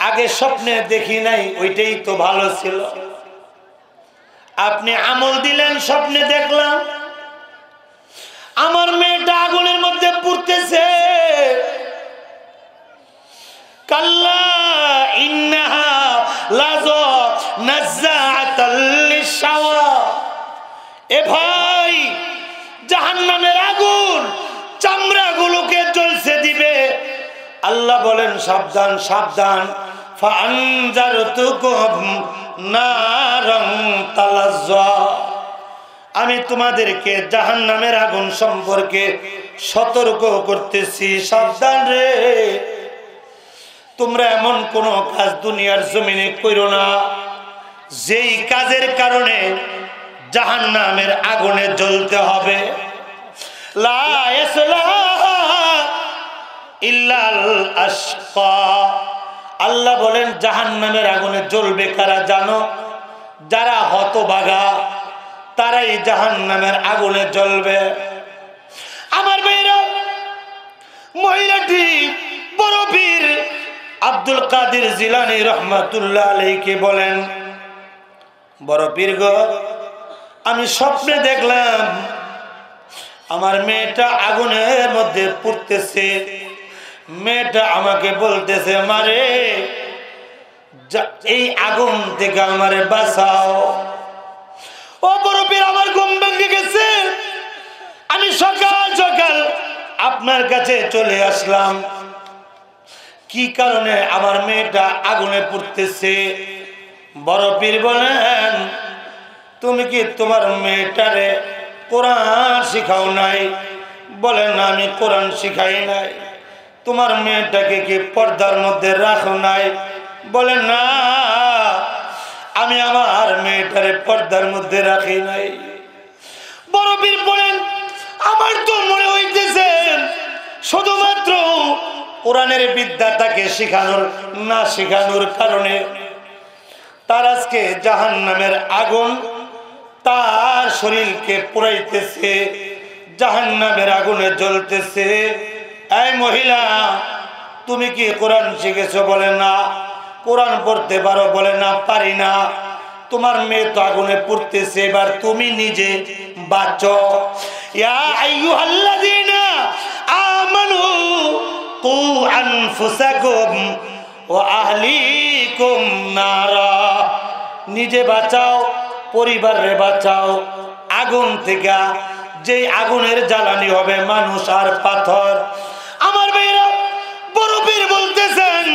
আগে স্বপ্নে দেখি নাই, ওইটাই তো ভালো ছিল। আপনি আমল দিলেন, স্বপ্নে দেখলাম। আমার মেয়েটা আগুনের মধ্যে পুড়তেছে। ইন্নাহা এ ভাই, জাহান্নামের আগুন, চামড়াগুলোকে দিবে। আল্লাহ বলেন, সাবধান সাবধান। আমি তোমাদেরকে জাহান্নামের আগুন সম্পর্কে সতর্ক করতেছি, সাবধান রে। তোমরা এমন কোন কাজ দুনিয়ার জমিনে করো না। যেই কাজের কারণে জাহান্নামের আগুনে জ্বলতে হবে। আল্লাহ বলেন, জাহান্নামের আগুনে জ্বলবে কারা জানো? যারা হতবাগা, তারাই জাহান্নামের আগুনে জ্বলবে। আমার মেয়েরা, মহিলাটি, বড় বীর আব্দুল কাদির জিলানি রহমাতুল্লাহ আলাইকে বলেন, বড় পীর গো, আমি স্বপ্নে দেখলাম আমার মেয়েটা আগুনের মধ্যে পুড়তেছে। মেয়েটা আমাকে বলতেছে, মারে এই আগুন থেকে আমারে বাঁচাও। ও বড় পীর, আমার ঘুম ভেঙে গেছে। আমি সকাল সকাল আপনার কাছে চলে আসলাম। কি কারণে আমার মেয়েটা আগুনে পড়তেছে? বড় পীর বলেন, তুমি কি তোমার মেয়েটারে কোরআন শিখাও নাই? বলেন, আমি কোরআন শিখাই নাই। তোমার মেয়েটাকে কি পর্দার মধ্যে রাখো নাই? বলে না, আমি আমার মেয়েটারে পর্দার মধ্যে রাখি নাই। বড় বীর বলেন, আমার তো মনে হইতেছে, শুধুমাত্র কোরআনের বিদ্যা তাকে শেখানোর, না শেখানোর কারণে। তার আজকে জাহান নামের আগুন তার শরীরকে পুরাইতেছে জাহান নামের আগুনে জ্বলতেছে। এই মহিলা, তুমি কি কোরআন শিখেছো বলে না? কোরআন পড়তে পারো বলে না? পারি না। তোমার মেয়ে তো আগুনে পড়তেছে, এবার তুমি নিজে বাঁচো। ইয়া আইয়ুহাল্লাযীনা আমানু কু আনফুসাকুম ওয়া আহলিকুম নারা। নিজে বাঁচাও পরিবারে বাঁচাও। আগুন থেকে যে আগুনের জ্বালানি হবে মানুষ আর পাথর। আমার মেয়েরা, বড় পীর বলতেছেন,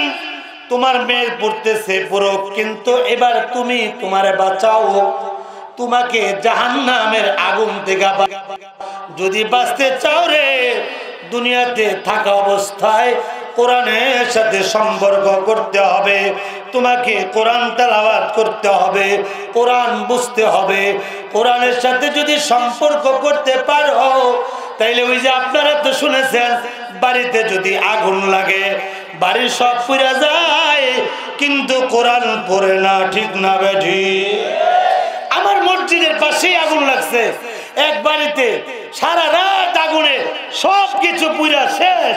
তোমার মেয়ে পড়তেছে পুরো কিন্তু এবার তুমি তোমারে বাঁচাও। তোমাকে জাহান্নামের আগুন থেকে যদি বাঁচতে চাও রে দুনিয়াতে থাকা অবস্থায় কোরআনের সাথে সম্পর্ক করতে হবে। তোমাকে কোরআন তালাবাদ করতে হবে, কোরআন বুঝতে হবে। কোরআনের সাথে যদি সম্পর্ক করতে পারো, তাইলে ওই যে আপনারা তো শুনেছেন, বাড়িতে যদি আগুন লাগে বাড়ির সব পুড়ে যায়, কিন্তু কোরআন পড়ে না, ঠিক না বেঠি আমার মসজিদের পাশেই আগুন লাগছে। এক বাড়িতে সারা রাত আগুনে সব কিছু পুরা শেষ।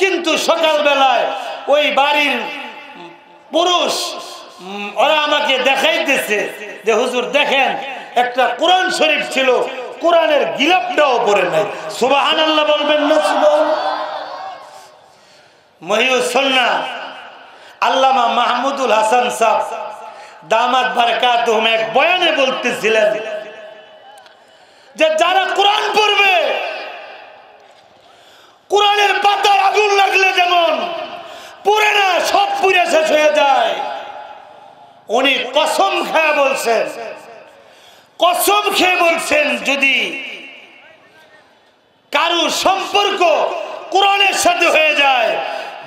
কিন্তু সকালবেলায় ওই বাড়ির পুরুষ ওরা আমাকে দেখাইতেছে যে, হুজুর, দেখেন, একটা কোরআন শরীফ ছিল, কোরআনের গিলাপটাও পরে নাই। সুবাহান আল্লাহ বলবেন না সুবাহ মহিউসন্না আল্লামা মাহমুদুল হাসান সাহ, দামাত বারকাত এক বয়ানে বলতেছিলেন যে যারা কোরআন পড়বে, কোরআনের পাতায় আগুন লাগলে যেমন পুরে না, সব পুরে শেষ হয়ে যায়। উনি কসম খেয়ে বলছেন, কসম খেয়ে বলছেন যদি কারু সম্পর্ক কোরআনের সাথে হয়ে যায়,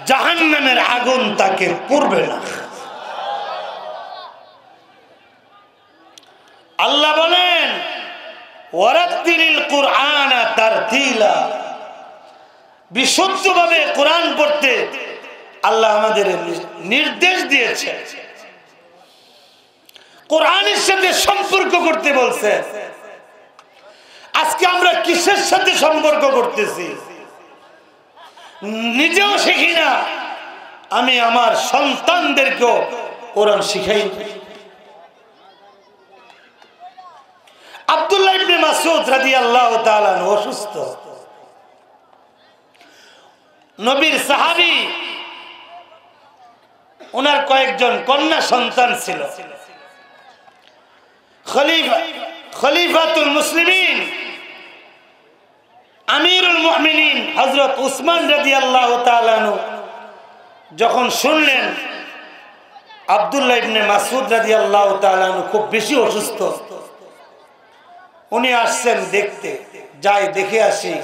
জাহান্নামের আগুন তাকে পূর্বে না। আল্লাহ বলেন ওয়ারাত্তিরিল কুরআন তার তিলা বিশুদ্ধভাবে কোরআন পড়তে আল্লাহ আমাদের নির্দেশ দিয়েছে কোরআনের সাথে সম্পর্ক করতে বলছে। আজকে আমরা কিসের সাথে সম্পর্ক করতেছি? নিজেও শিখি না। আমি আমার সন্তানদেরকেও কোরআন শিখাই। আব্দুল্লাহ ইবনে মাসুদ রাদিয়াল্লাহু তাআলা অসুস্থ। নবীর সাহাবী ওনার কয়েকজন কন্যা সন্তান ছিল। খলিফা, খলিফাতুল মুসলিমিন, আমিরুল মুমিনিন হযরত উসমান রাদিয়াল্লাহু তাআলা যখন শুনলেন, আব্দুল্লাহ ইবনে মাসুদ রাদিয়াল্লাহু তাআলা খুব বেশি অসুস্থ। উনি আসছেন দেখতে। যাই, দেখে আসি।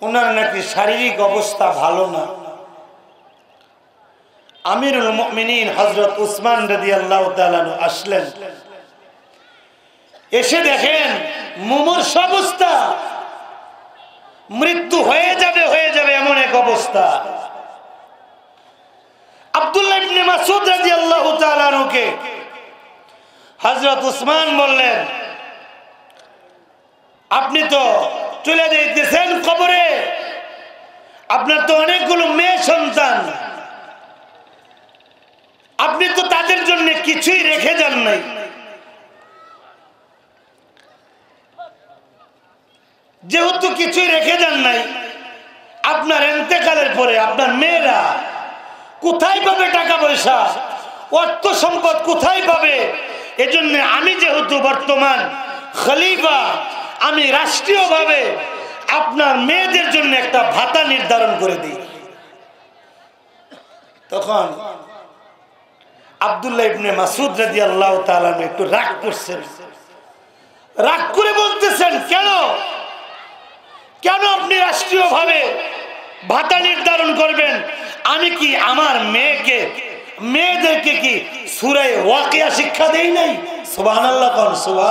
ওনার নাকি শারীরিক অবস্থা ভালো না। আমিরুল মুমিনিন হযরত উসমান রাদিয়াল্লাহু তাআলা আসলেন। এসে দেখেন মুমূর্ষ অবস্থা। মৃত্যু হয়ে যাবে হয়ে যাবে এমন এক অবস্থা। আব্দুল্লাহ ইবনে মাসুদ রাদিয়াল্লাহু তাআলা হযরত উসমান বললেন আপনি তো চলে যাইতেছেন কবরে। আপনার তো অনেকগুলো মেয়ে সন্তান। আপনি তো তাদের জন্য কিছুই রেখে যান নাই। যেহেতু কিছুই রেখে যান নাই, আপনার এন্তেকালের পরে আপনার মেয়েরা কোথায় পাবে টাকা পয়সা? অর্থ সম্পদ কোথায় পাবে? এজন্য আমি যেহেতু বর্তমান খলিফা আমি রাষ্ট্রীয়ভাবে আপনার মেয়েদের জন্য একটা ভাতা নির্ধারণ করে দিই। তখন আবদুল্লাহ ইবনে মাসুদ রাজি আল্লাহ তালাম একটু রাগ করছেন। রাগ করে বলতেছেন, কেন? কেন আপনি রাষ্ট্রীয়ভাবে ভাতা নির্ধারণ করবেন? আমি কি আমার মেয়েকে, মেয়েদেরকে কি সুরাই ওয়াকিয়া শিক্ষা দেই নাই? সুবাহ আল্লাহ কন সুবাহ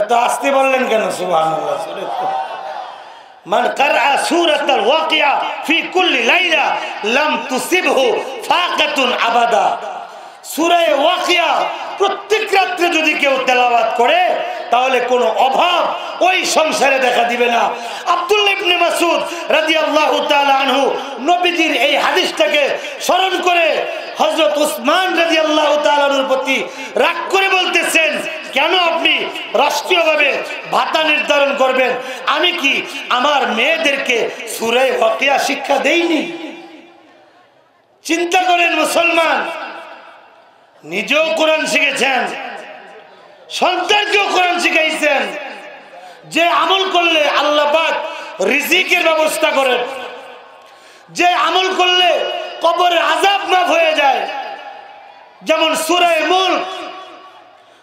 এত আসতে বললেন কেন? সুবহানাল্লাহ মান কারআ সূরাতাল ওয়াকিয়া ফি কুল্লি লাইলা লাম তুসিবহু ফাকাতুন আবাদা। সূরা ওয়াকিয়া প্রত্যেক রাত্রে যদি কেউ তেলাওয়াত করে, তাহলে কোনো অভাব ওই সংসারে দেখা দিবে না। আব্দুল্লাহ ইবনে মাসুদ রাদিয়াল্লাহু তাআলা আনহু নবীজির এই হাদিসটাকে স্মরণ করে হযরত উসমান রাদিয়াল্লাহু তাআলার প্রতি রাগ করে বলতেছেন কেন আপনি রাষ্ট্রীয়ভাবে ভাতা নির্ধারণ করবেন? আমি কি আমার মেয়েদেরকে সুরে হকিয়া শিক্ষা দেইনি? চিন্তা করেন মুসলমান, নিজেও কোরআন শিখেছেন, সন্তানকেও কোরআন শিখাইছেন, যে আমল করলে আল্লাহ রিজিকের ব্যবস্থা করেন, যে আমল করলে কবরে আজাব মাফ হয়ে যায়, যেমন সুরায় মুল্ক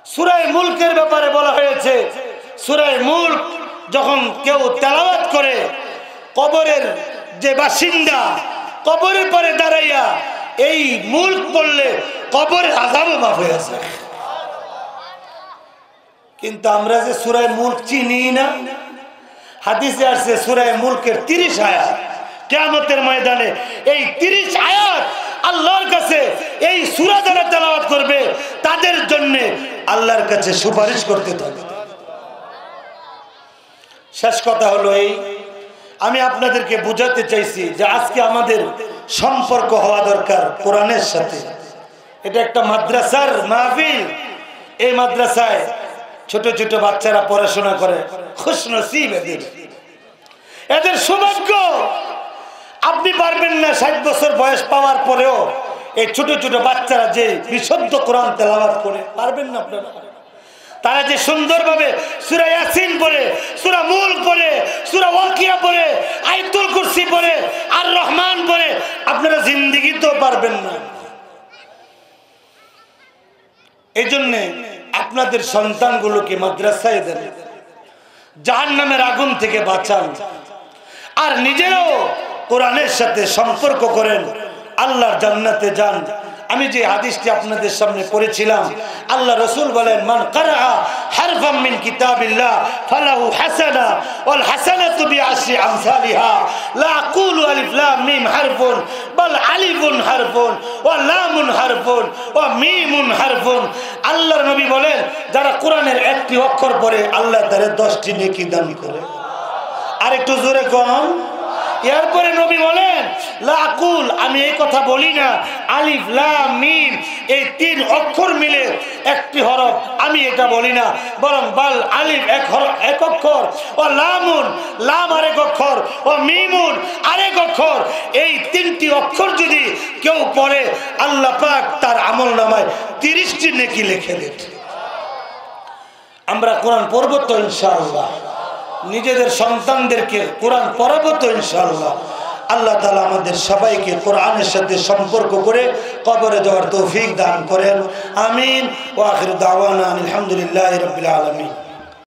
সুরায় মুলকের ব্যাপারে বলা হয়েছে, সুরায় মুল্ক যখন কেউ তেলাওয়াত করে, কবরের যে বাসিন্দা কবরের পরে দাঁড়াইয়া এই মুল্ক পড়লে কবরের আজাবও মাফ হয়ে যায় কিন্তু আমরা যে সুরায় মুল্ক চিনি না, হাদিসে আসছে সুরায় মুল্কের তিরিশ আয়াত। কেয়ামতের ময়দানে এই তিরিশ আয়াত আল্লাহর কাছে এই সুরা যারা তেলাওয়াত করবে, তাদের জন্য আল্লাহর কাছে সুপারিশ করতে থাকবে শেষ কথা হলো এই, আমি আপনাদেরকে বুঝাতে চাইছি যে আজকে আমাদের সম্পর্ক হওয়া দরকার কোরআনের সাথে। এটা একটা মাদ্রাসার মাহফিল। এই মাদ্রাসায় ছোট ছোট বাচ্চারা পড়াশোনা করে খুশ নসিব এদের। এদের সৌভাগ্য আপনি পারবেন না ষাট বছর বয়স পাওয়ার পরেও এই ছোট ছোট বাচ্চারা যে বিশুদ্ধ কোরআন তেলাওয়াত করে, পারবেন না আপনারা? তারা যে সুন্দরভাবে সুরা ইয়াসিন পড়ে, সুরা মূল পড়ে, সুরা ওয়াকিয়া পড়ে আইতুল কুরসি পড়ে আর রহমান পড়ে, আপনারা জিন্দিগি তো পারবেন না। এই জন্যে আপনাদের সন্তানগুলোকে মাদ্রাসায় দেন জাহান নামের আগুন থেকে বাঁচান। আর নিজেরাও কোরআনের সাথে সম্পর্ক করেন, আল্লাহর জান্নাতে যান। আমি যে হাদিসটি আপনাদের সামনে পড়েছিলাম, আল্লাহ রসুল বলেন, মান কারা মিন ফালাহু হাসানা লা আল্লাহর নবী বলেন, যারা কোরআনের একটি অক্ষর পড়ে, আল্লাহ তাদের 10টি নেকি দান করে। আর একটু জোরে কম এরপরে নবী বলেন লাকুল আমি এই কথা বলি না। আলিফ, লাম, মিম, এই তিন অক্ষর মিলে একটি হরফ। আমি এটা বলি না, বরং বাল, আলিফ এক হরফ এক অক্ষর, ও লামুন, লাম আরেক অক্ষর, ও মিমুন আরেক অক্ষর। এই তিনটি অক্ষর যদি কেউ পড়ে, আল্লাহ পাক তার আমল নামায় তিরিশটি নেকি লিখে দেন আমরা কোরআন পড়ব তো ইনশাআল্লাহ। নিজেদের সন্তানদেরকে কোরআন পড়াবো তো ইনশাল্লাহ আল্লাহ তালা আমাদের সবাইকে কোরআনের সাথে সম্পর্ক করে কবরে যাওয়ার তৌফিক দান করেন। আমিন। ওয়াখির দাওয়ান আলহামদুলিল্লাহ রবিল আলমিন।